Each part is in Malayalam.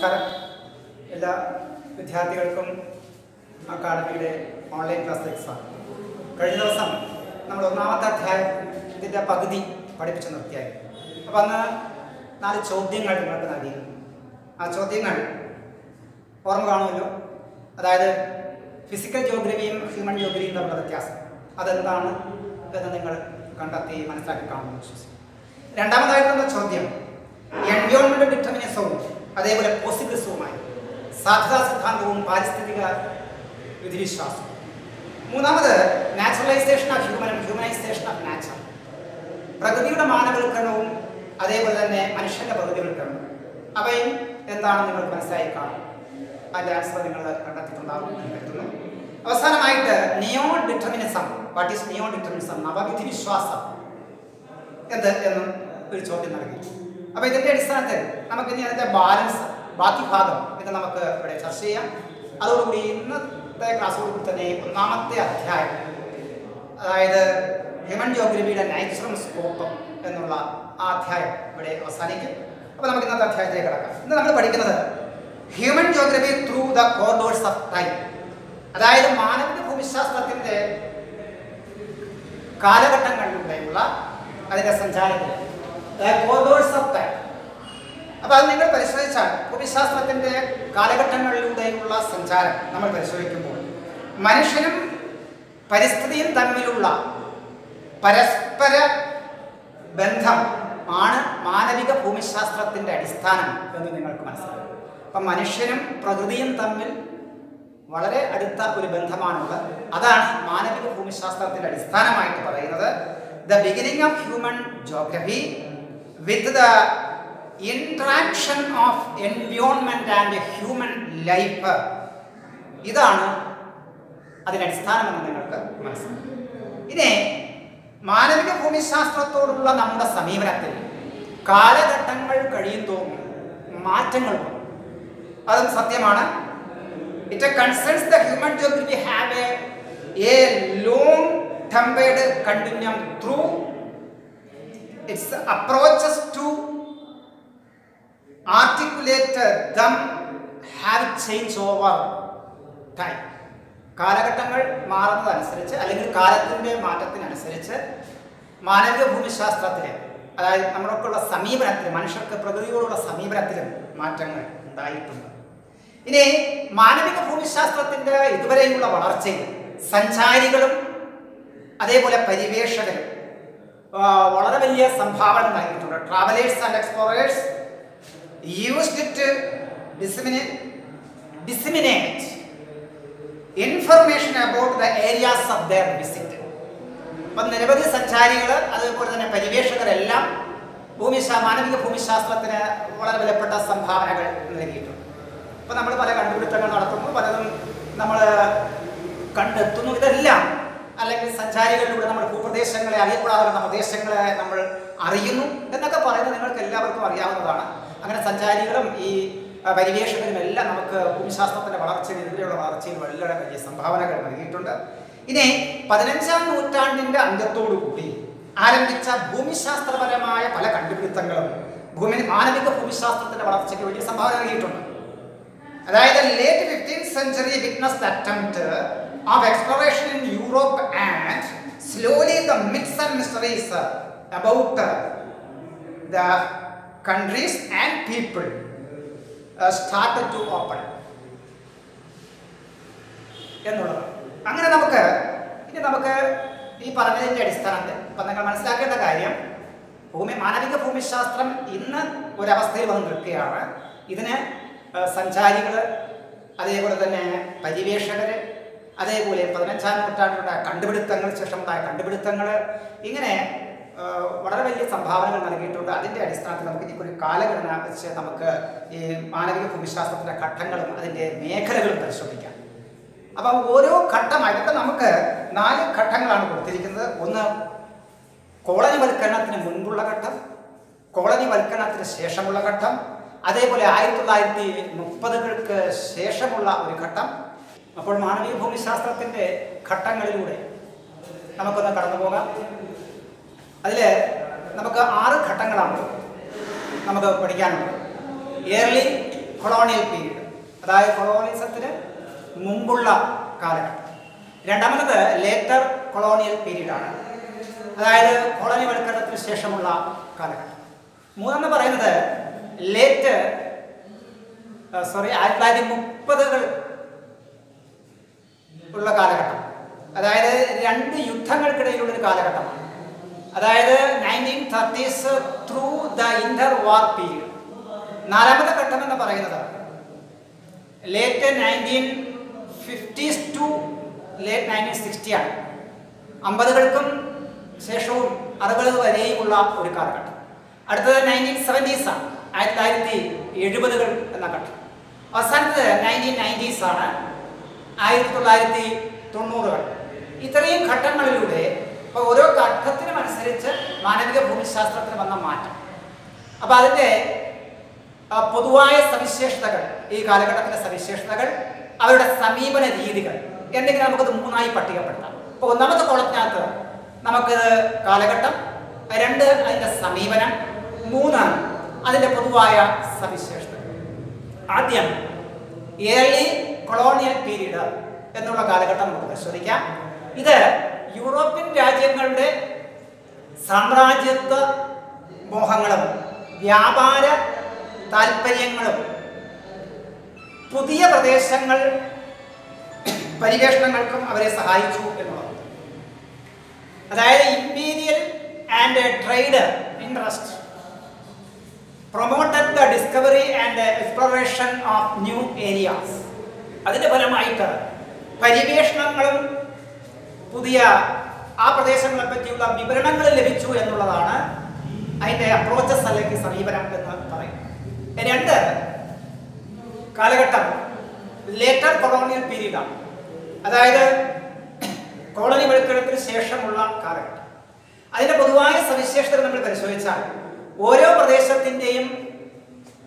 നമസ്കാരം. എല്ലാ വിദ്യാർത്ഥികൾക്കും അക്കാഡമിയുടെ ഓൺലൈൻ ക്ലാസ്സിലേക്ക് സ്വാഗതം കഴിഞ്ഞ ദിവസം നമ്മൾ ഒന്നാമത്തെ അധ്യായത്തിന്റെ പകുതി പഠിപ്പിച്ച് നിർത്തിയായിരുന്നു അപ്പം അന്ന് നാല് ചോദ്യങ്ങൾ നിങ്ങൾക്ക് നൽകിയിരുന്നു ആ ചോദ്യങ്ങൾ ഓർമ്മ കാണുമല്ലോ? അതായത് ഫിസിക്കൽ ജോഗ്രഫിയും ഹ്യൂമൻ ജോഗ്രഫിയും തമ്മിലുള്ള വ്യത്യാസം. അതെന്താണ് എന്ന് നിങ്ങൾ കണ്ടെത്തി മനസ്സിലാക്കി കാണുമെന്ന് വിശ്വസിക്കും രണ്ടാമതായിട്ടുള്ള ചോദ്യം എൻവയോൺമെന്റ് ഡിറ്റർമിനിസവും അതേപോലെ പോസിബിലിസവുമായി. സാധ്യതാ സിദ്ധാന്തവും പാരിസ്ഥിതിക വിധിവിശ്വാസവും മൂന്നാമത് നാച്ചുറലൈസേഷൻ ഓഫ് ഹ്യൂമനും ഹ്യൂമനൈസേഷൻ ഓഫ് നാച്ചർ. പ്രകൃതിയുടെ മാനവൽക്കരണവും അതേപോലെ തന്നെ മനുഷ്യന്റെ പ്രകൃതിവൽക്കരണവും. അവയും എന്താണെന്ന് നിങ്ങൾ മനസ്സിലായി കാണും. അതിന്റെ ആൻസർ നിങ്ങൾ കണ്ടെത്തിയിട്ടുണ്ടാകും അവസാനമായിട്ട് neo determinism what is neo determinism നവവിധി വിശ്വാസം എന്ത്? എന്ന് ഒരു ചോദ്യം നൽകി അപ്പൊ ഇതിന്റെ അടിസ്ഥാനത്തിൽ നമുക്ക് ഇനി അതിന്റെ ബാലൻസ് ബാക്കി ഭാഗം ഇത് നമുക്ക് ഇവിടെ ചർച്ച ചെയ്യാം. അതോടുകൂടി ഇന്നത്തെ ക്ലാസ്സോടുകൂടി തന്നെ ഒന്നാമത്തെ അധ്യായം അതായത് ഹ്യൂമൻ ജോഗ്രഫിയുടെ നാച്ചുറൽ സ്കോപ്പ് എന്നുള്ള ആ അധ്യായം ഇവിടെ അവസാനിക്കും. അപ്പോൾ നമുക്ക് ഇന്നത്തെ അധ്യായത്തിലേക്ക് കിടക്കാം. ഇന്ന് നമ്മൾ പഠിക്കുന്നത് human geography through the corridors of time അതായത് മാനവിക ഭൂമിശാസ്ത്രത്തിന്റെ കാലഘട്ടങ്ങളിലൂടെയുള്ള അതിന്റെ സഞ്ചാരത്തിൽ അപ്പൊ അത് നിങ്ങൾ പരിശോധിച്ചാൽ ഭൂമിശാസ്ത്രത്തിന്റെ കാലഘട്ടങ്ങളിലൂടെയുള്ള സഞ്ചാരം നമ്മൾ പരിശോധിക്കുമ്പോൾ മനുഷ്യനും പരിസ്ഥിതിയും തമ്മിലുള്ള പരസ്പര ബന്ധം ആണ് മാനവിക ഭൂമിശാസ്ത്രത്തിന്റെ അടിസ്ഥാനം എന്ന് നിങ്ങൾക്ക് മനസ്സിലാക്കും അപ്പം മനുഷ്യനും പ്രകൃതിയും തമ്മിൽ വളരെ അടുത്ത ഒരു ബന്ധമാണുള്ളത്. അതാണ് മാനവിക ഭൂമിശാസ്ത്രത്തിന്റെ അടിസ്ഥാനമായിട്ട് പറയുന്നത്. The beginning of human geography with the interaction of environment and human life ഇതാണ് അതിന്റെ അടിസ്ഥാനമെന്ന് നിങ്ങൾക്ക് മനസ്സിലാക്കും ഇനി മാനവിക ഭൂമിശാസ്ത്രത്തോടുള്ള നമ്മുടെ സമീപനത്തിൽ കാലഘട്ടങ്ങൾ കഴിയും തോറും മാറ്റങ്ങൾ അതും സത്യമാണ്. It concerns the human geography have a long tempered continuum through its approaches to articulate them have change over time കാലഘട്ടങ്ങൾ മാറുന്നതനുസരിച്ച് അല്ലെങ്കിൽ കാലത്തിന്റെ മാറ്റത്തിനനുസരിച്ച് മാനവിക ഭൂമിശാസ്ത്രത്തിലെ അതായത് നമ്മളൊക്കെയുള്ള സമീപനത്തിലും മനുഷ്യർക്ക് പ്രകൃതിയോടുള്ള സമീപനത്തിലും മാറ്റങ്ങൾ ഉണ്ടായിട്ടുണ്ട്. ഇനി മാനവിക ഭൂമിശാസ്ത്രത്തിന്റെ ഇതുവരെയുള്ള വളർച്ചയിൽ സഞ്ചാരികളും അതേപോലെ പരിവേഷകരും വളരെ വലിയ സംഭാവന നൽകിയിട്ടുണ്ട്. Travellers and explorers used it disseminate information about the areas of their visit അപ്പം നിരവധി സഞ്ചാരികൾ അതുപോലെ തന്നെ പരിവേഷകരെല്ലാം ഭൂമിശാ മാനവിക ഭൂമിശാസ്ത്രത്തിന് വളരെ വിലപ്പെട്ട സംഭാവനകൾ നൽകിയിട്ടുണ്ട്. അപ്പം നമ്മൾ പല കണ്ടുപിടുത്തങ്ങൾ നടത്തുന്നു പലതും നമ്മൾ കണ്ടെത്തുന്നു. ഇതെല്ലാം അല്ലെങ്കിൽ സഞ്ചാരികളിലൂടെ നമ്മൾ ഭൂപ്രദേശങ്ങളെ അറിയപ്പെടാവുന്ന പ്രദേശങ്ങളെ നമ്മൾ അറിയുന്നു എന്നൊക്കെ പറയുന്നത് നിങ്ങൾക്ക് എല്ലാവർക്കും അറിയാവുന്നതാണ്. അങ്ങനെ സഞ്ചാരികളും ഈ പരിവേഷകരും എല്ലാം നമുക്ക് ഭൂമിശാസ്ത്രത്തിന്റെ വളർച്ചയിൽ ഇതിലുള്ള വളർച്ചയിൽ വളരെ വലിയ സംഭാവനകൾ നൽകിയിട്ടുണ്ട്. ഇനി പതിനഞ്ചാം നൂറ്റാണ്ടിന്റെ അന്ത്യത്തോടുകൂടി ആരംഭിച്ച ഭൂമിശാസ്ത്രപരമായ പല കണ്ടുപിടുത്തങ്ങളും ഭൂമി മാനവിക ഭൂമിശാസ്ത്രത്തിന്റെ വളർച്ചയ്ക്ക് വലിയ സംഭാവന നൽകിയിട്ടുണ്ട്. അതായത് late fifteen century witness attempt of exploration in Europe and slowly the myths and mysteries about the countries and people started to open. അങ്ങനെ നമുക്ക് ഇനി നമുക്ക് ഈ പറഞ്ഞതിന്റെ അടിസ്ഥാനത്തിൽ ഇപ്പം നിങ്ങൾ മനസ്സിലാക്കേണ്ട കാര്യം ഭൂമി മാനവിക ഭൂമിശാസ്ത്രം ഇന്ന് ഒരവസ്ഥയിൽ വന്ന് നിൽക്കുകയാണ് ഇതിന് സഞ്ചാരികൾ അതേപോലെ തന്നെ പരിവേഷകർ അതേപോലെ പതിനഞ്ചാം നൂറ്റാണ്ടിലുള്ള കണ്ടുപിടുത്തങ്ങൾ ശേഷമുണ്ടായ കണ്ടുപിടുത്തങ്ങൾ ഇങ്ങനെ വളരെ വലിയ സംഭാവനകൾ നൽകിയിട്ടുണ്ട്. അതിന്റെ അടിസ്ഥാനത്തിൽ നമുക്ക് ഇനി ഒരു കാലഘടന വെച്ച് നമുക്ക് ഈ മാനവിക ഭൂമിശാസ്ത്രത്തിന്റെ ഘട്ടങ്ങളും അതിന്റെ മേഖലകളും പരിശോധിക്കാം. അപ്പം ഓരോ ഘട്ടമായിട്ട് നമുക്ക് നാല് ഘട്ടങ്ങളാണ് കൊടുത്തിരിക്കുന്നത്. ഒന്ന് കോളനിവൽക്കരണത്തിന് മുൻപുള്ള ഘട്ടം കോളനിവൽക്കരണത്തിന് ശേഷമുള്ള ഘട്ടം അതേപോലെ ആയിരത്തി തൊള്ളായിരത്തി മുപ്പതുകൾക്ക് ശേഷമുള്ള ഒരു ഘട്ടം അപ്പോൾ മാനവീയ ഭൂമിശാസ്ത്രത്തിന്റെ ഘട്ടങ്ങളിലൂടെ നമുക്കൊന്ന് കടന്നു പോകാം. അതിൽ നമുക്ക് ആറ് ഘട്ടങ്ങളാണ് നമുക്ക് പഠിക്കാനുള്ളത്. ഏർലി കൊളോണിയൽ പീരീഡ് അതായത് കൊളോണിയസത്തിന് മുമ്പുള്ള കാലഘട്ടം. രണ്ടാമത്തത് ലേറ്റർ കൊളോണിയൽ ആണ്. അതായത് കൊളോണിയവൽക്കരണത്തിന് ശേഷമുള്ള കാലഘട്ടം. മൂന്നെന്ന് പറയുന്നത് ലേറ്റ് സോറി ആയിരത്തി തൊള്ളായിരത്തി മുപ്പതുകൾ ഉള്ള കാലഘട്ടം. അതായത് രണ്ട് യുദ്ധങ്ങൾക്കിടയിലുള്ള ഒരു കാലഘട്ടമാണ്. അതായത് nineteen thirties through the inter war period നാലാമത്തെ ഘട്ടം എന്ന് പറയുന്നത് late nineteen fifties to late nineteen sixty ആണ്. അമ്പതുകൾക്കും ശേഷവും അറുപത് വരെയുമുള്ള ഒരു കാലഘട്ടം. അടുത്തത് നയന്റീൻ സെവന്റീസ് ആണ്. ആയിരത്തി തൊള്ളായിരത്തി എഴുപതുകൾ എന്ന ഘട്ടം. അവസാനത്തത് നയന്റീൻ നയന്റീസ് ആണ്. ആയിരത്തി തൊള്ളായിരത്തി തൊണ്ണൂറുകൾ ഇത്രയും ഘട്ടങ്ങളിലൂടെ ഇപ്പൊ ഓരോ ഘട്ടത്തിനും അനുസരിച്ച് മാനവിക ഭൂമിശാസ്ത്രത്തിന് വന്ന മാറ്റം. അപ്പോൾ അതിന്റെ പൊതുവായ സവിശേഷതകൾ ഈ കാലഘട്ടത്തിന്റെ സവിശേഷതകൾ അവരുടെ സമീപന രീതികൾ എന്തെങ്കിലും നമുക്കത് മൂന്നായി പട്ടികപ്പെടുത്താം. ഇപ്പോൾ ഒന്നാമത്തെ കോളത്തിനകത്ത് നമുക്കത് കാലഘട്ടം രണ്ട് അതിന്റെ സമീപനം മൂന്നാണ് അതിന്റെ പൊതുവായ സവിശേഷതകൾ. ആദ്യം ഏർലി കൊളോണിയൽ പീരീഡ് എന്നുള്ള കാലഘട്ടം നമുക്ക് പരിശോധിക്കാം. ഇത് യൂറോപ്യൻ രാജ്യങ്ങളുടെ സാമ്രാജ്യത്വ മോഹങ്ങളും വ്യാപാര താല്പര്യങ്ങളും പുതിയ പ്രദേശങ്ങൾ പരിവേഷണങ്ങൾക്കും അവരെ സഹായിച്ചു എന്നുള്ളത് അതായത് imperial and trade interest promoted the discovery and exploration of new areas അതിന്റെ ഫലമായിട്ട് പരിവേഷണങ്ങളും പുതിയ ആ പ്രദേശങ്ങളെ പറ്റിയുള്ള വിവരണങ്ങൾ ലഭിച്ചു എന്നുള്ളതാണ് അതിന്റെ അപ്രോച്ചസ് അല്ലെങ്കിൽ സമീപനം എന്ന് പറയും രണ്ട് കാലഘട്ടം. ലേറ്റർ കൊളോണിയൽ പീരീഡാണ് അതായത് കോളനി വൽക്കരണത്തിന് ശേഷമുള്ള കാലഘട്ടം. അതിന്റെ പൊതുവായ സവിശേഷതകൾ നമ്മൾ പരിശോധിച്ചാൽ ഓരോ പ്രദേശത്തിന്റെയും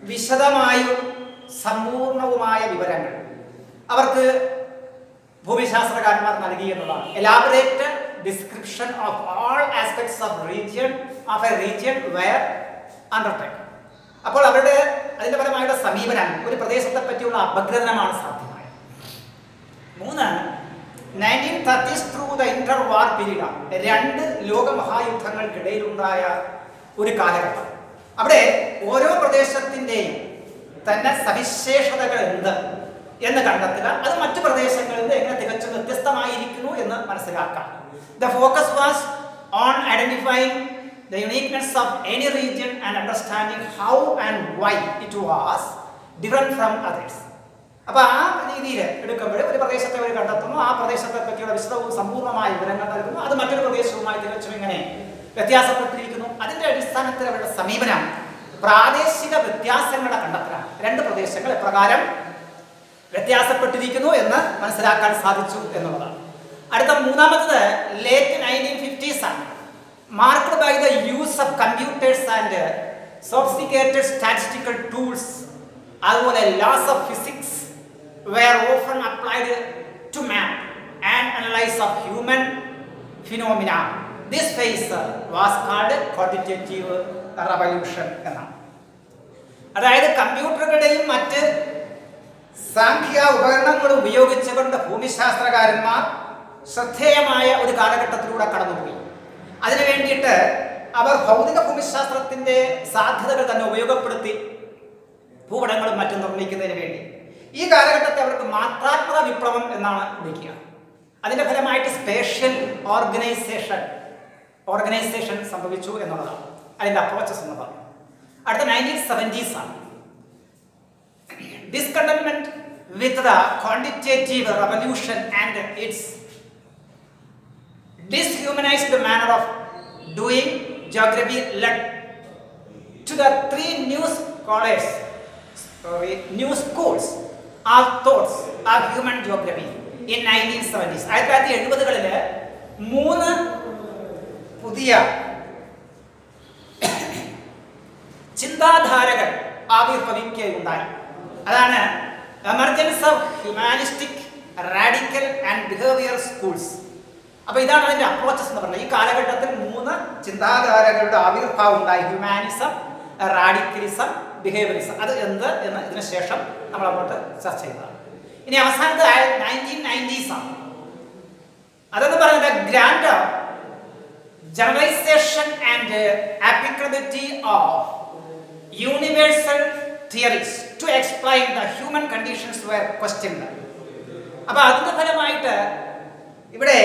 വിശദമായും സമ്പൂർണവുമായ വിവരങ്ങൾ അവർക്ക് ഭൂമിശാസ്ത്രകാരന്മാർ നൽകി എന്നതാണ് elaborate description of all aspects of region of a region were undertake അപ്പോൾ അവരുടെ അതിന്റെ പരമായുള്ള സമീപനം ഒരു പ്രദേശത്തെ പറ്റിയുള്ള അപഗ്രഥനമാണ് സാധ്യമായത് മൂന്ന് nineteen thirties through the inter war period രണ്ട് ലോകമഹായുദ്ധങ്ങൾക്കിടയിലുണ്ടായ ഒരു കാലഘട്ടം. അവിടെ ഓരോ പ്രദേശത്തിന്റെയും തന്നെ സവിശേഷതകൾ എന്ത്? എന്ന് കണ്ടെത്തുക അത് മറ്റു പ്രദേശങ്ങളിൽ നിന്ന് എങ്ങനെ തികച്ചും വ്യത്യസ്തമായിരിക്കുന്നു എന്ന് മനസ്സിലാക്കാം. The focus was on identifying the uniqueness of any region and understanding how and why it was different from others അപ്പോൾ ആ രീതിയിൽ എടുക്കുമ്പോൾ ഒരു പ്രദേശത്തെ അവർ കണ്ടെത്തുന്നു ആ പ്രദേശത്തെ പറ്റിയുള്ള വിശദവും സമ്പൂർണമായ വിവരങ്ങൾ നൽകുന്നു. അത് മറ്റൊരു പ്രദേശവുമായി തികച്ചും ഇങ്ങനെ വ്യത്യാസപ്പെട്ടിരിക്കുന്നു. അതിന്റെ അടിസ്ഥാനത്തിൽ അവരുടെ സമീപനം പ്രാദേശിക വ്യത്യാസങ്ങളുടെ കണ്ടെത്തലാണ്. രണ്ട് പ്രദേശങ്ങൾ എപ്രകാരം വ്യത്യാസപ്പെട്ടിരിക്കുന്നു എന്ന് മനസ്സിലാക്കാൻ സാധിച്ചു എന്നുള്ളതാണ്. അടുത്ത മൂന്നാമത്തത് ലേറ്റ് നയന്റീൻ ഫിഫ്റ്റീസ് ആണ്. Marked by the use of computers and sophisticated statistical tools അതുപോലെ laws of physics were often applied to map and analyse of human phenomena this phase was called quantitative revolution എന്നാണ്. അതായത് കമ്പ്യൂട്ടറുകളുടെയും മറ്റ് സാഖ്യ ഉപകരണങ്ങൾ ഉപയോഗിച്ചുകൊണ്ട് ഭൂമിശാസ്ത്രകാരന്മാർ ശ്രദ്ധേയമായ ഒരു കാലഘട്ടത്തിലൂടെ കടന്നുപോയി. അതിനു വേണ്ടിയിട്ട് അവർ ഭൗതിക ഭൂമിശാസ്ത്രത്തിന്റെ സാധ്യതകൾ തന്നെ ഉപയോഗപ്പെടുത്തി ഭൂപടങ്ങളും മറ്റും നിർമ്മിക്കുന്നതിന് വേണ്ടി. ഈ കാലഘട്ടത്തെ അവർക്ക് മാത്രാത്മക വിപ്ലവം എന്നാണ് വിളിക്കുക. അതിന്റെ ഫലമായിട്ട് സ്പേഷ്യൽ ഓർഗനൈസേഷൻ ഓർഗനൈസേഷൻ സംഭവിച്ചു എന്നുള്ളതാണ്. അതിന്റെ അപ്രോച്ചസ് എന്ന് പറഞ്ഞു. അടുത്ത നയന്റീൻ സെവന്റീസ് ആണ്. Discontentment with the quantitative revolution and its dishumanized manner of doing geography led to the three new scholars, sorry, new schools of thoughts of human geography in 1970s. ആയിരത്തി തൊള്ളായിരത്തി എഴുപതുകളിൽ മൂന്ന് പുതിയ ചിന്താധാരകൾ ആവിർഭവിക്കുകയുണ്ടായി അതാണ് emergence of humanistic radical and behaviour schools അപ്പൊ ഇതാണ് അതിന്റെ അപ്രോച്ചസ് എന്ന് പറഞ്ഞത്. ഈ കാലഘട്ടത്തിൽ മൂന്ന് ചിന്താധാരകളുടെ ആവിർഭാവം ഉണ്ടായി. ഹ്യൂമാനിസം റാഡിക്കലിസം ബിഹേവിയറിസം അത് എന്ത് എന്ന് ഇതിനുശേഷം നമ്മൾ അങ്ങോട്ട് ചർച്ച ചെയ്തതാണ് ഇനി അവസാനത്തെ നയന്റീൻ നയന്റീസ് ആണ്. അതെന്ന് പറയുന്നത് grand generalisation and applicability of of universal to explain the human conditions conditions question. അപ്പൊ അതിന്റെ ഫലമായിട്ട് ഇവിടെ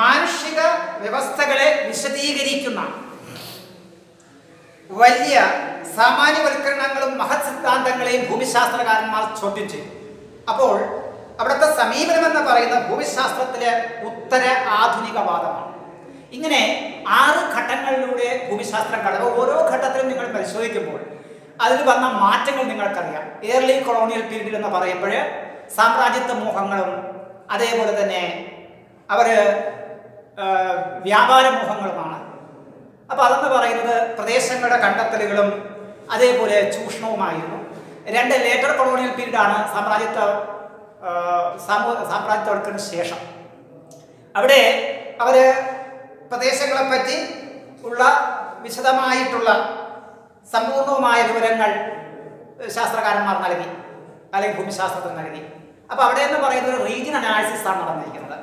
മാനുഷിക വ്യവസ്ഥകളെ വിശദീകരിക്കുന്ന വലിയ സാമാന്യവൽക്കരണങ്ങളും മഹത് സിദ്ധാന്തങ്ങളെയും ഭൂമിശാസ്ത്രകാരന്മാർ ചോദ്യം ചെയ്തു അപ്പോൾ അവിടുത്തെ സമീപനം എന്ന് പറയുന്ന ഭൂമിശാസ്ത്രത്തിലെ ഉത്തര ആധുനികവാദമാണ്. ഇങ്ങനെ ആറ് ഘട്ടങ്ങളിലൂടെ ഭൂമിശാസ്ത്രം കടന്നു. ഓരോ ഘട്ടത്തിലും നിങ്ങൾ പരിശോധിക്കുമ്പോൾ അതിൽ വന്ന മാറ്റങ്ങൾ നിങ്ങൾക്കറിയാം. ഏർലി കൊളോണിയൽ പീരീഡിൽ എന്ന് പറയുമ്പോൾ സാമ്രാജ്യത്വ മോഹങ്ങളും അതേപോലെ തന്നെ അവർ വ്യാപാര മോഹങ്ങളുമാണ്. അപ്പോൾ അതെന്ന് പറയുന്നത് പ്രദേശങ്ങളുടെ കണ്ടെത്തലുകളും അതേപോലെ ചൂഷണവുമായിരുന്നു. രണ്ട് ലേറ്റർ കൊളോണിയൽ പീരീഡാണ് സാമ്രാജ്യത്വ സാമൂഹ സാമ്രാജ്യത്വത്തിന് ശേഷം. അവിടെ അവർ പ്രദേശങ്ങളെപ്പറ്റി ഉള്ള വിശദമായിട്ടുള്ള സമ്പൂർണവുമായ വിവരങ്ങൾ ശാസ്ത്രകാരന്മാർ നൽകി അല്ലെങ്കിൽ ഭൂമിശാസ്ത്രത്തിൽ നൽകി. അപ്പോൾ അവിടെ എന്ന് പറയുന്നത് റീജിയൻ അനാലിസിസ് ആണ് നടന്നിരിക്കുന്നത്.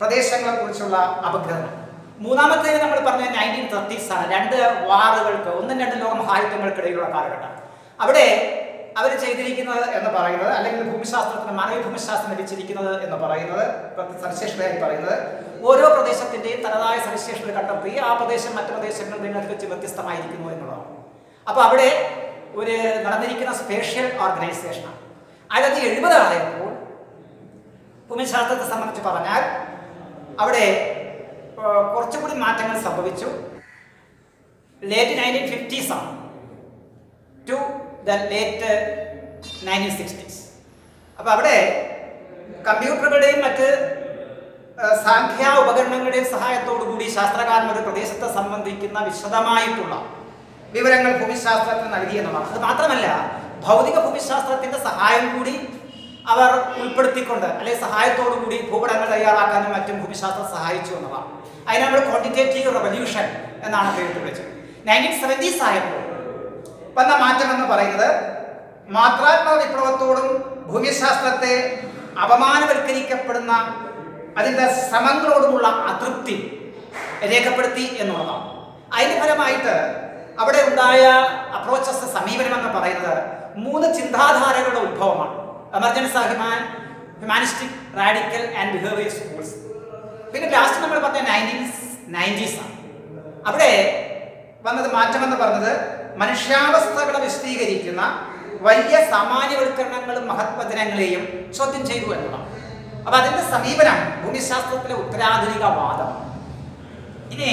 പ്രദേശങ്ങളെ കുറിച്ചുള്ള അപഗ്രഥനം. മൂന്നാമത്തെ നമ്മൾ പറഞ്ഞ നയന്റീൻ തേർട്ടീസ് ആണ്. രണ്ട് വാറുകൾക്ക് ഒന്നും രണ്ടും ലോക മഹായുദ്ധങ്ങൾക്കിടയിലുള്ള കാലഘട്ടം. അവിടെ അവർ ചെയ്തിരിക്കുന്നത് എന്ന് പറയുന്നത് അല്ലെങ്കിൽ ഭൂമിശാസ്ത്രത്തിന് മാനവ ഭൂമിശാസ്ത്രം ലഭിച്ചിരിക്കുന്നത് എന്ന് പറയുന്നത് സവിശേഷതയായി പറയുന്നത് ഓരോ പ്രദേശത്തിന്റെയും തനതായ സവിശേഷത കണ്ടെത്തി ആ പ്രദേശം മറ്റു പ്രദേശങ്ങളിൽ നിന്ന് വ്യത്യസ്തമായിരിക്കുന്നു എന്നുള്ളതാണ് അപ്പോൾ അവിടെ ഒരു നടന്നിരിക്കുന്ന സ്പേഷ്യൽ ഓർഗനൈസേഷനാണ് ആയിരത്തി എഴുപതായപ്പോൾ ഭൂമിശാസ്ത്രത്തെ സംബന്ധിച്ച് പറഞ്ഞാൽ അവിടെ കുറച്ചുകൂടി മാറ്റങ്ങൾ സംഭവിച്ചു. ലേറ്റ് നയന്റീൻ ഫിഫ്റ്റീസ് ആണ് to the late nineteen sixties അപ്പോൾ അവിടെ കമ്പ്യൂട്ടറുകളുടെയും മറ്റ് സാഖ്യ ഉപകരണങ്ങളുടെയും സഹായത്തോടു കൂടി ശാസ്ത്രകാരൻ ഒരു പ്രദേശത്തെ സംബന്ധിക്കുന്ന വിശദമായിട്ടുള്ള വിവരങ്ങൾ ഭൂമിശാസ്ത്രത്തിന് നൽകി എന്നുള്ളതാണ് അത് മാത്രമല്ല ഭൗതിക ഭൂമിശാസ്ത്രത്തിന്റെ സഹായം കൂടി അവർ ഉൾപ്പെടുത്തിക്കൊണ്ട് അല്ലെങ്കിൽ സഹായത്തോടു കൂടി ഭൂപടങ്ങൾ തയ്യാറാക്കാനും മറ്റും ഭൂമിശാസ്ത്രം സഹായിച്ചു എന്നതാണ്. അതിനെ നമ്മൾ ക്വാണ്ടിറ്റേറ്റീവ് റെവല്യൂഷൻ എന്നാണ് പേരിട്ട് വിളിച്ചത്. നയന്റീൻ സെവന്റീസ് ആയപ്പോൾ വന്ന മാറ്റം എന്ന് പറയുന്നത് മാത്രാത്മക വിപ്ലവത്തോടും ഭൂമിശാസ്ത്രത്തെ അപമാനവൽക്കരിക്കപ്പെടുന്ന അതിന്റെ ശ്രമങ്ങളോടുമുള്ള അതൃപ്തി രേഖപ്പെടുത്തി എന്നുള്ളതാണ്. അതിന് ഫലമായിട്ട് അവിടെ ഉണ്ടായ അപ്രോച്ചസ് സമീപനം എന്ന് പറയുന്നത് മൂന്ന് ചിന്താധാരകളുടെ ഉത്ഭവമാണ്. Emergence human humanistic radical and behaviour schools പിന്നെ ലാസ്റ്റ് നമ്മൾ പറഞ്ഞ നയന്റീൻസ് നയന്റീസ് ആണ്. അവിടെ വന്നത് മാറ്റമെന്ന് പറഞ്ഞത് മനുഷ്യാവസ്ഥകളെ വിശദീകരിക്കുന്ന വലിയ സാമാന്യവൽക്കരണങ്ങളും മഹത്വചനങ്ങളെയും ചോദ്യം ചെയ്തു എന്നതാണ്. അപ്പൊ അതിന്റെ സമീപനം ഭൂമിശാസ്ത്രത്തിലെ ഉത്തരാധുനിക വാദം. ഇനി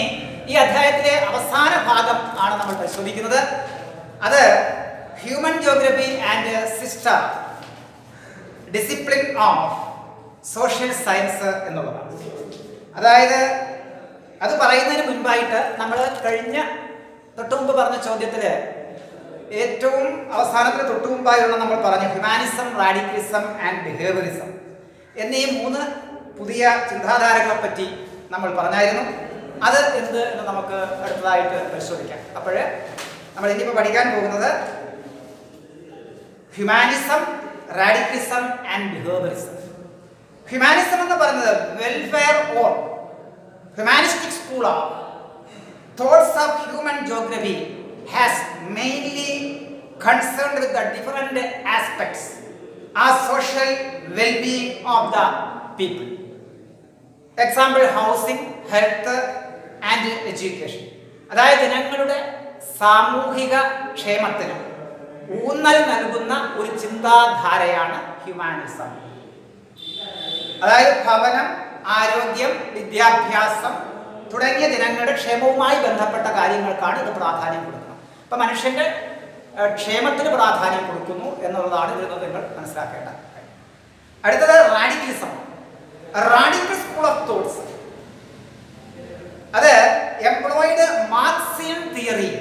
ഈ അധ്യായത്തിലെ അവസാന ഭാഗം ആണ് നമ്മൾ പരിശോധിക്കുന്നത്. അത് human geography and system discipline of social science എന്നുള്ളതാണ്. അതായത് അത് പറയുന്നതിന് മുൻപായിട്ട് നമ്മൾ കഴിഞ്ഞ തൊട്ടു മുമ്പ് പറഞ്ഞ ചോദ്യത്തിൽ ഏറ്റവും അവസാനത്തിന് തൊട്ടു മുമ്പായുള്ള നമ്മൾ പറഞ്ഞു ഹ്യൂമാനിസം റാഡിക്കലിസം ആൻഡ് ബിഹേവിയറിസം എന്നീ മൂന്ന് പുതിയ ചിന്താധാരകളെ പറ്റി നമ്മൾ പറഞ്ഞായിരുന്നു. അത് എന്ത് എന്ന് നമുക്ക് അടുത്തതായിട്ട് പരിശോധിക്കാം. അപ്പോഴേ നമ്മൾ ഇനിയിപ്പോൾ പഠിക്കാൻ പോകുന്നത് humanism radicalism and behaviourism humanism എന്ന് പറയുന്നത് welfare or humanistic school of thoughts of human geography has mainly concerned with the different aspects ആ social wellbeing of the people example housing health and education അതായത് ജനങ്ങളുടെ സാമൂഹിക ക്ഷേമത്തിന് ഊന്നൽ നൽകുന്ന ഒരു ചിന്താധാരയാണ് ഹ്യൂമാനിസം അതായത് ഭവനം ആരോഗ്യം വിദ്യാഭ്യാസം തുടങ്ങിയ ജനങ്ങളുടെ ക്ഷേമവുമായി ബന്ധപ്പെട്ട കാര്യങ്ങൾക്കാണ് ഇത് പ്രാധാന്യം കൊടുക്കുന്നത്. അപ്പം മനുഷ്യന്റെ ഏഹ്, ക്ഷേമത്തിന് പ്രാധാന്യം കൊടുക്കുന്നു എന്നുള്ളതാണ് ഇതിൽ നിങ്ങൾ മനസ്സിലാക്കേണ്ടത്. അടുത്തത് radicalism radical school of thoughts അത് employed Marxian theory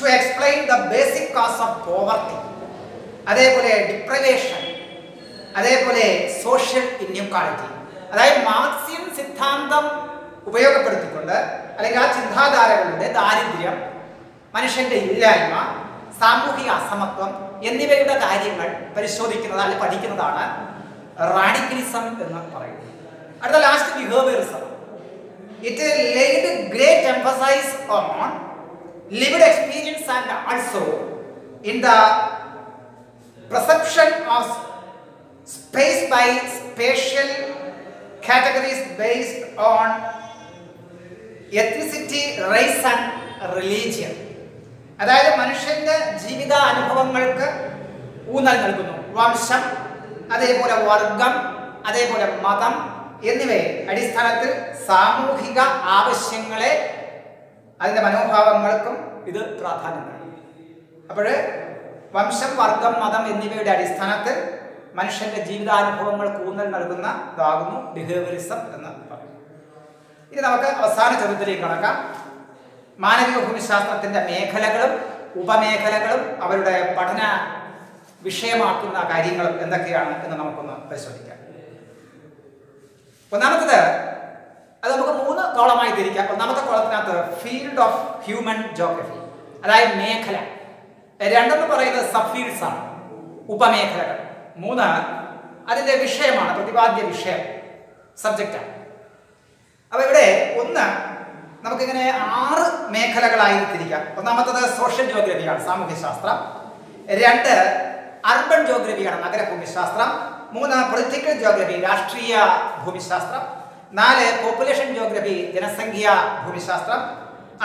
to explain the basic cause of poverty അതേപോലെ ഡിപ്രവേഷൻ അതേപോലെ സോഷ്യൽ ഇൻഇക്വാളിറ്റി അതായത് മാർക്സിയൻ സിദ്ധാന്തം ഉപയോഗപ്പെടുത്തിക്കൊണ്ട് അല്ലെങ്കിൽ ആ ചിന്താധാരകളുടെ ദാരിദ്ര്യം മനുഷ്യന്റെ ഇല്ലായ്മ സാമൂഹിക അസമത്വം എന്നിവയുടെ കാര്യങ്ങൾ പരിശോധിക്കുന്നത് അല്ലെങ്കിൽ പഠിക്കുന്നതാണ് റാഡിക്കലിസം എന്ന് പറയുന്നത്. അടുത്ത last behaviourism it laid great emphasise on lived experience and also in the perception of space by spatial categories based on ethnicity, race and religion. അതായത് മനുഷ്യന്റെ ജീവിത അനുഭവങ്ങൾക്ക് ഊന്നൽ നൽകുന്നു വംശം അതേപോലെ വർഗം അതേപോലെ മതം എന്നിവയെ അടിസ്ഥാനത്തിൽ സാമൂഹിക ആവശ്യങ്ങളെ അതിന്റെ മനോഭാവങ്ങൾക്കും ഇത് പ്രാധാന്യം അപ്പോൾ വംശം വർഗം മതം എന്നിവയുടെ അടിസ്ഥാനത്തിൽ മനുഷ്യന്റെ ജീവിതാനുഭവങ്ങൾക്ക് ഊന്നൽ നൽകുന്ന ഇതാകുന്നു ബിഹേവിയറിസം എന്ന് പറയും. ഇനി നമുക്ക് അവസാന ചോദ്യത്തിലേക്ക് കടക്കാം. മാനവിക ഭൂമിശാസ്ത്രത്തിന്റെ മേഖലകളും ഉപമേഖലകളും അവരുടെ പഠന വിഷയമാക്കുന്ന കാര്യങ്ങളും എന്തൊക്കെയാണ് എന്ന് നമുക്കൊന്ന് പരിശോധിക്കാം. ഒന്നാമത്തത് അത് നമുക്ക് മൂന്ന് കോളമായി തിരിക്കാം. ഒന്നാമത്തെ കോളത്തിനകത്ത് ഫീൽഡ് ഓഫ് ഹ്യൂമൻ ജോഗ്രഫി അതായത് മേഖല. രണ്ടെന്ന് പറയുന്നത് സബ് ഫീൽഡ്സ് ആണ്. ഉപമേഖലകൾ. മൂന്ന് അതിന്റെ വിഷയമാണ് പ്രതിപാദ്യ വിഷയം സബ്ജക്റ്റാണ് അപ്പൊ ഇവിടെ ഒന്ന് നമുക്കിങ്ങനെ ആറ് മേഖലകളായി തിരിക്കാം. ഒന്നാമത്തത് സോഷ്യൽ ജോഗ്രഫിയാണ് സാമൂഹ്യശാസ്ത്രം. രണ്ട് അർബൻ ജോഗ്രഫിയാണ് നഗരഭൂമിശാസ്ത്രം. മൂന്ന് പൊളിറ്റിക്കൽ ജോഗ്രഫി രാഷ്ട്രീയ ഭൂമിശാസ്ത്രം. നാല് പോപ്പുലേഷൻ ജോഗ്രഫി ജനസംഖ്യ ഭൂമിശാസ്ത്രം.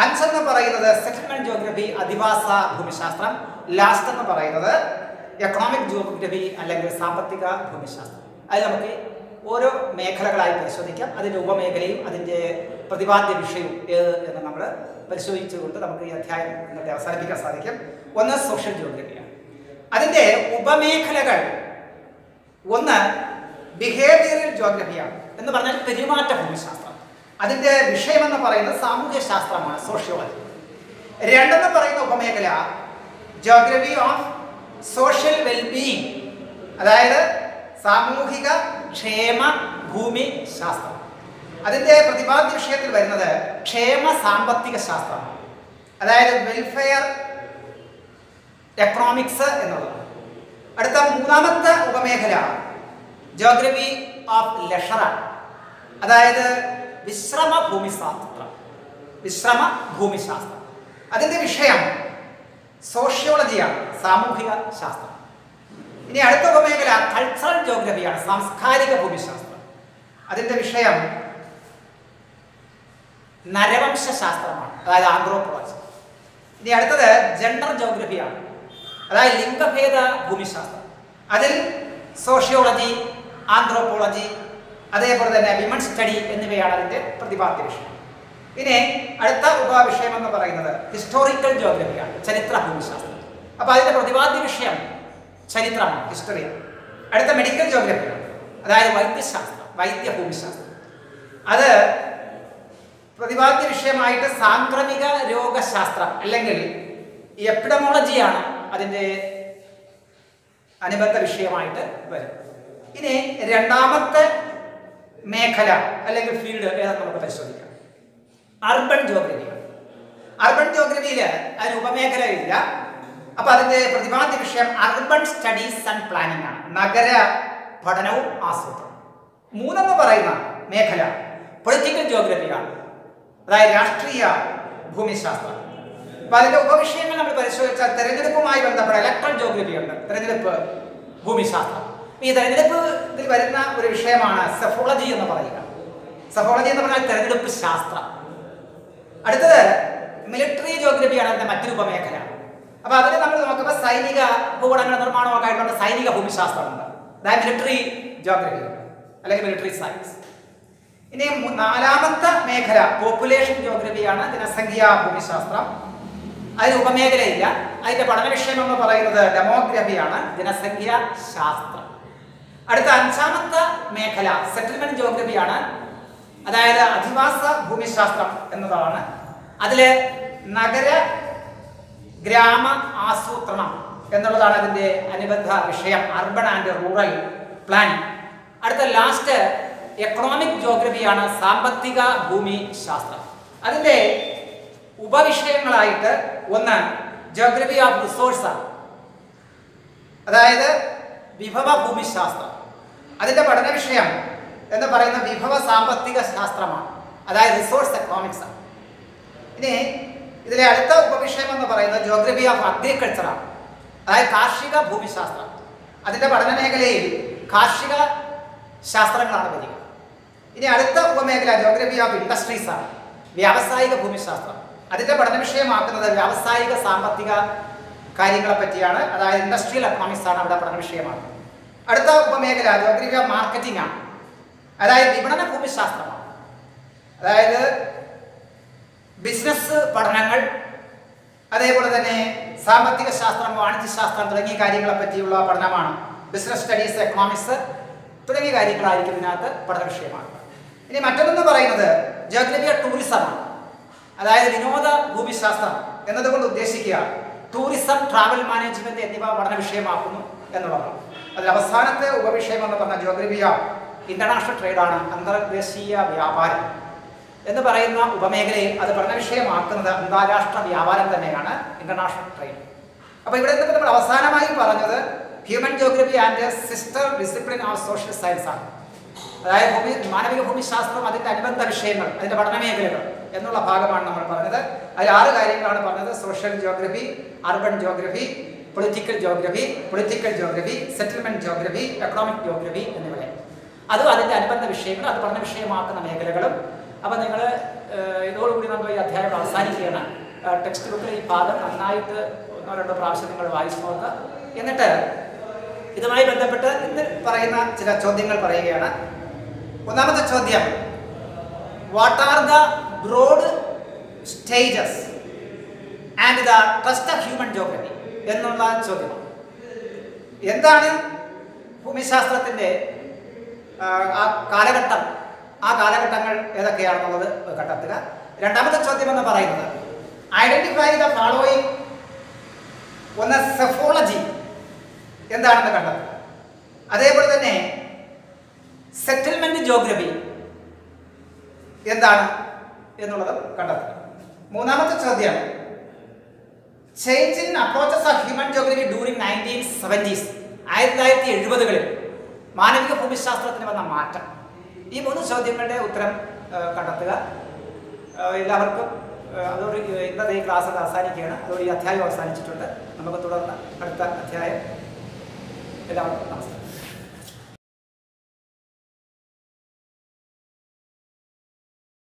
അഞ്ചെന്ന് പറയുന്നത് സെറ്റിൽമെന്റ് ജോഗ്രഫി അധിവാസ ഭൂമിശാസ്ത്രം. ലാസ്റ്റ് എന്ന് പറയുന്നത് എക്കണോമിക് ജോഗ്രഫി അല്ലെങ്കിൽ സാമ്പത്തിക ഭൂമിശാസ്ത്രം. അത് നമുക്ക് ഓരോ മേഖലകളായി പരിശോധിക്കാം. അതിന്റെ ഉപമേഖലയും അതിന്റെ പ്രതിപാദ്യ വിഷയവും ഏത് എന്ന് നമ്മൾ പരിശോധിച്ചുകൊണ്ട് നമുക്ക് ഈ അധ്യായം ഇന്നത്തെ അവസാനിപ്പിക്കാൻ സാധിക്കും. ഒന്ന് സോഷ്യൽ ജോഗ്രഫിയാണ് അതിന്റെ ഉപമേഖലകൾ ഒന്ന് ബിഹേവിയറൽ ജോഗ്രഫിയാണ് എന്ന് പറഞ്ഞാൽ പെരുമാറ്റ ഭൂമിശാസ്ത്രം. അതിന്റെ വിഷയമെന്ന് പറയുന്നത് സാമൂഹ്യ ശാസ്ത്രമാണ് സോഷ്യോളജി രണ്ടെന്ന് പറയുന്ന ഉപമേഖല ജോഗ്രഫി ഓഫ് സോഷ്യൽ വെൽബീയിങ് അതായത് സാമൂഹിക ക്ഷേമ ഭൂമി ശാസ്ത്രം. അതിന്റെ പ്രതിപാദ്യ വിഷയത്തിൽ വരുന്നത് ക്ഷേമ സാമ്പത്തിക ശാസ്ത്രമാണ്. അതായത് വെൽഫെയർ എക്കണോമിക്സ് എന്നുള്ളതാണ്. അടുത്ത മൂന്നാമത്തെ ഉപമേഖല ജോഗ്രഫി ഓഫ് ലഷറ അതായത് വിശ്രമ ഭൂമിശാസ്ത്രം വിശ്രമ ഭൂമിശാസ്ത്രം അതിന്റെ വിഷയം സോഷ്യോളജിയാണ് സാമൂഹിക ശാസ്ത്രം. ഇനി അടുത്ത ഉപമേഖല കൾച്ചറൽ ജോഗ്രഫിയാണ് സാംസ്കാരിക ഭൂമിശാസ്ത്രം അതിന്റെ വിഷയം നരവംശാസ്ത്രമാണ് അതായത് ആന്ത്രോപോളജി ഇനി അടുത്തത് ജെൻഡർ ജോഗ്രഫിയാണ് അതായത് ലിംഗഭേദ ഭൂമിശാസ്ത്രം. അതിൽ സോഷ്യോളജി ആന്ത്രോപോളജി അതേപോലെ തന്നെ വിമൺ സ്റ്റഡി എന്നിവയാണ് അതിന്റെ പ്രതിപാദ്യ വിഷയം ഇനി അടുത്ത ഉപവിഷയം എന്ന് പറയുന്നത് ഹിസ്റ്റോറിക്കൽ ജോഗ്രഫിയാണ് ചരിത്ര ഭൂമിശാസ്ത്രം. അപ്പോൾ അതിന്റെ പ്രതിപാദ്യ വിഷയം ചരിത്രമാണ് ഹിസ്റ്ററിയാണ് അടുത്ത മെഡിക്കൽ ജോഗ്രഫിയാണ് അതായത് വൈദ്യശാസ്ത്രം വൈദ്യ ഭൂമിശാസ്ത്രം. അത് പ്രതിപാദ്യ വിഷയമായിട്ട് സാംക്രമിക രോഗശാസ്ത്രം അല്ലെങ്കിൽ എപ്പിഡമോളജിയാണ് അതിന്റെ അനുബന്ധ വിഷയമായിട്ട് വരും. ഇനി രണ്ടാമത്തെ മേഖല അല്ലെങ്കിൽ ഫീൽഡ് ഏതാ നമുക്ക് പരിശോധിക്കാം. അർബൻ ജോഗ്രഫി അർബൻ ജോഗ്രഫിയിൽ അതിന് ഉപമേഖലയില്ല. അപ്പൊ അതിന്റെ പ്രതിപാദ്യ വിഷയം അർബൻ സ്റ്റഡീസ് ആൻഡ് പ്ലാനിംഗ് ആണ്. നഗര പഠനവും ആസൂത്രണം. മൂന്നെന്ന് പറയുന്ന മേഖല പൊളിറ്റിക്കൽ ജോഗ്രഫിയാണ് അതായത് രാഷ്ട്രീയ ഭൂമിശാസ്ത്രം. അപ്പൊ അതിന്റെ ഉപവിഷയങ്ങൾ നമ്മൾ പരിശോധിച്ചാൽ തെരഞ്ഞെടുപ്പുമായി ബന്ധപ്പെട്ട ഇലക്ട്രൽ ജോഗ്രഫി ഉണ്ട്. തെരഞ്ഞെടുപ്പ് ഭൂമിശാസ്ത്രം. ഈ തെരഞ്ഞെടുപ്പ് ഇതിൽ വരുന്ന ഒരു വിഷയമാണ് സെഫോളജി എന്ന് പറയുക. സെഫോളജി എന്ന് പറഞ്ഞാൽ തെരഞ്ഞെടുപ്പ് ശാസ്ത്രം. അടുത്തത് മിലിറ്ററി ജോഗ്രഫിയാണ് അതിന്റെ മറ്റൊരു ഉപമേഖല. അപ്പൊ അതിന് നമ്മൾ നോക്കുമ്പോൾ സൈനിക ഭൂപടങ്ങളുടെ നിർമ്മാണമൊക്കെ ആയിട്ടുള്ള സൈനിക ഭൂമിശാസ്ത്രമുണ്ട് അതായത് മിലിറ്ററി ജോഗ്രഫി അല്ലെങ്കിൽ മിലിറ്ററി സയൻസ് ഇനി നാലാമത്തെ മേഖല പോപ്പുലേഷൻ ജോഗ്രഫിയാണ് ജനസംഖ്യാ ഭൂമിശാസ്ത്രം. അതിന് ഉപമേഖലയില്ല. അതിന്റെ പഠന വിഷയം എന്ന് പറയുന്നത് ഡെമോഗ്രഫിയാണ് ജനസംഖ്യ ശാസ്ത്രം. അടുത്ത അഞ്ചാമത്തെ മേഖല സെറ്റിൽമെന്റ് ജോഗ്രഫിയാണ്. അതായത് അധിവാസ ഭൂമിശാസ്ത്രം എന്നതാണ്. അതിൽ നഗര ഗ്രാമ ആസൂത്രണം എന്നുള്ളതാണ് അതിന്റെ അനുബന്ധ വിഷയം അർബൻ ആൻഡ് റൂറൽ പ്ലാനിംഗ് അടുത്ത ലാസ്റ്റ് എക്കണോമിക് ജോഗ്രഫിയാണ് സാമ്പത്തിക ഭൂമി ശാസ്ത്രം അതിന്റെ ഉപവിഷയങ്ങളായിട്ട് ഒന്ന് ജോഗ്രഫി ഓഫ് റിസോഴ്സ് ആണ്. അതായത് വിഭവ ഭൂമിശാസ്ത്രം. അതിന്റെ പഠന വിഷയം എന്ന് പറയുന്ന വിഭവ സാമ്പത്തിക ശാസ്ത്രമാണ്. അതായത് റിസോഴ്സ് എക്കണോമിക്സ് ആണ്. ഇനി ഇതിലെ അടുത്ത ഉപവിഷയം എന്ന് പറയുന്നത് ജോഗ്രഫി ഓഫ് അഗ്രികൾച്ചർ ആണ്. അതായത് കാർഷിക ഭൂമിശാസ്ത്രം. അതിന്റെ പഠന മേഖലയിൽ കാർഷിക ശാസ്ത്രങ്ങളാണ് വരിക ഇനി അടുത്ത ഉപമേഖല ജോഗ്രഫി ഓഫ് ഇൻഡസ്ട്രീസ് ആണ്. വ്യാവസായിക ഭൂമിശാസ്ത്രം. അതിന്റെ പഠന വിഷയമാക്കുന്നത് വ്യാവസായിക സാമ്പത്തിക കാര്യങ്ങളെ പറ്റിയാണ്. അതായത് ഇൻഡസ്ട്രിയൽ എക്കണോമിക്സ് ആണ് അവിടെ പഠന വിഷയമാക്കുന്നത് അടുത്ത ഉപമേഖല ജോഗ്രഫി മാർക്കറ്റിംഗ് ആണ്. അതായത് വിപണന ഭൂമിശാസ്ത്രമാണ്. അതായത് ബിസിനസ് പഠനങ്ങൾ അതേപോലെ തന്നെ സാമ്പത്തിക ശാസ്ത്രം വാണിജ്യ ശാസ്ത്രം തുടങ്ങിയ കാര്യങ്ങളെ പറ്റിയുള്ള പഠനമാണ്. ബിസിനസ് സ്റ്റഡീസ് എക്കണോമിക്സ് തുടങ്ങിയ കാര്യങ്ങളായിരിക്കും ഇതിനകത്ത് പഠന വിഷയമാണ് ഇനി മറ്റൊന്നെന്ന് പറയുന്നത് ഓഫ് ടൂറിസമാണ് അതായത് വിനോദ ഭൂമിശാസ്ത്രം എന്നതുകൊണ്ട് ഉദ്ദേശിക്കുക. ടൂറിസം ട്രാവൽ മാനേജ്മെന്റ് എന്നിവ പഠന വിഷയമാക്കുന്നു എന്നുള്ളതാണ്. അതിൽ അവസാനത്തെ ഉപവിഷയം എന്ന് പറഞ്ഞ ജോഗ്രഫിയ ഇന്റർനാഷണൽ ട്രേഡാണ് അന്തർദേശീയ വ്യാപാരം എന്ന് പറയുന്ന ഉപമേഖലയിൽ അത് പഠന വിഷയമാക്കുന്നത് അന്താരാഷ്ട്ര വ്യാപാരം തന്നെയാണ് ഇന്റർനാഷണൽ ട്രേഡ് അപ്പോൾ ഇവിടെ നിന്ന് നമ്മൾ അവസാനമായി പറഞ്ഞത് human geography and sister discipline of social science ആണ്. അതായത് ഭൂമി മാനവിക ഭൂമിശാസ്ത്രം അതിന്റെ അനുബന്ധ വിഷയങ്ങൾ അതിന്റെ പഠന മേഖലകൾ. എന്നുള്ള ഭാഗമാണ് നമ്മൾ പറഞ്ഞത്. അതിൽ ആറ് കാര്യങ്ങളാണ് പറഞ്ഞത്. Social geography urban geography political geography political geography settlement geography economic geography എന്നിവയെ അതും അതിന്റെ അനുബന്ധ വിഷയങ്ങൾ അത് പഠന വിഷയമാക്കുന്ന മേഖലകളും. അപ്പം നിങ്ങൾ ഇതോടുകൂടി നമ്മൾ ഈ അധ്യായം അവസാനിക്കുകയാണ്. ടെക്സ്റ്റ് ബുക്കിൽ ഈ ഭാഗം നന്നായിട്ട് ഒന്നോ രണ്ടോ പ്രാവശ്യം നിങ്ങൾ വായിച്ചു നോക്കുക. എന്നിട്ട് ഇതുമായി ബന്ധപ്പെട്ട് ഇന്ന് പറയുന്ന ചില ചോദ്യങ്ങൾ പറയുകയാണ്. ഒന്നാമത്തെ ചോദ്യം what are the broad stages and the thrust of human geography എന്നുള്ള ചോദ്യം. എന്താണ് ഭൂമിശാസ്ത്രത്തിന്റെ ആ, കാലഘട്ടം? ആ കാലഘട്ടങ്ങൾ ഏതൊക്കെയാണെന്നുള്ളത് കണ്ടെത്തുക രണ്ടാമത്തെ ചോദ്യം എന്ന് പറയുന്നത് ഐഡന്റിഫൈ ദ ഫോളോയിങ് ഒന്ന് സെഫോളജി എന്താണെന്ന് കണ്ടെത്തുക. അതേപോലെ തന്നെ സെറ്റിൽമെന്റ് ജോഗ്രഫി എന്താണ്? എന്നുള്ളത് കണ്ടെത്തുക. മൂന്നാമത്തെ ചോദ്യം. Change in approaches of human geography during nineteen seventies ആയിരത്തി തൊള്ളായിരത്തി എഴുപതുകളിൽ മാനവിക ഭൂമിശാസ്ത്രത്തിന് വന്ന മാറ്റം. ഈ മൂന്ന് ചോദ്യങ്ങളുടെ ഉത്തരം കണ്ടെത്തുക. എല്ലാവർക്കും അതോട് ഇന്നത്തെ ഈ ക്ലാസ് അവസാനിക്കുകയാണ്. അതോട് ഈ അധ്യായം അവസാനിച്ചിട്ടുണ്ട്. നമുക്ക് തുടർന്ന് അടുത്ത അധ്യായം. എല്ലാവർക്കും നമസ്കാരം.